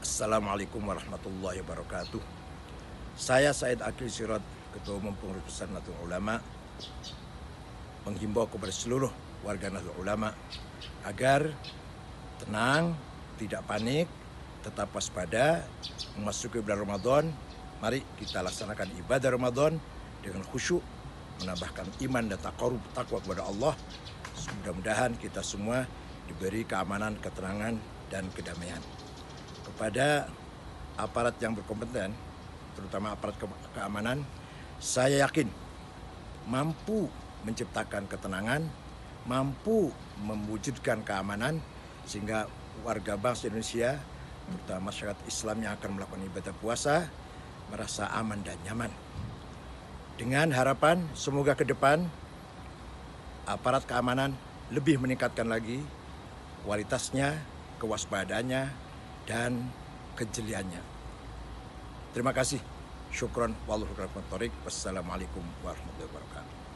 Assalamualaikum warahmatullahi wabarakatuh. Saya Said Akil Sirot, Ketua Umum Pengurus Besar Nahdlatul Ulama, menghimbau kepada seluruh warga Nahdlatul Ulama agar tenang, tidak panik, tetap waspada, memasuki bulan Ramadan. Mari kita laksanakan ibadah Ramadan dengan khusyuk, menambahkan iman dan takwa takwa kepada Allah. Mudah-mudahan kita semua diberi keamanan, ketenangan, dan kedamaian kepada aparat yang berkompeten, terutama aparat ke keamanan, saya yakin mampu menciptakan ketenangan, mampu mewujudkan keamanan sehingga warga bangsa Indonesia, terutama masyarakat Islam yang akan melakukan ibadah puasa, merasa aman dan nyaman. Dengan harapan semoga ke depan aparat keamanan lebih meningkatkan lagi kualitasnya, kewaspadaannya, dan kejeliannya. Terima kasih. Syukron. Wassalamualaikum warahmatullahi wabarakatuh.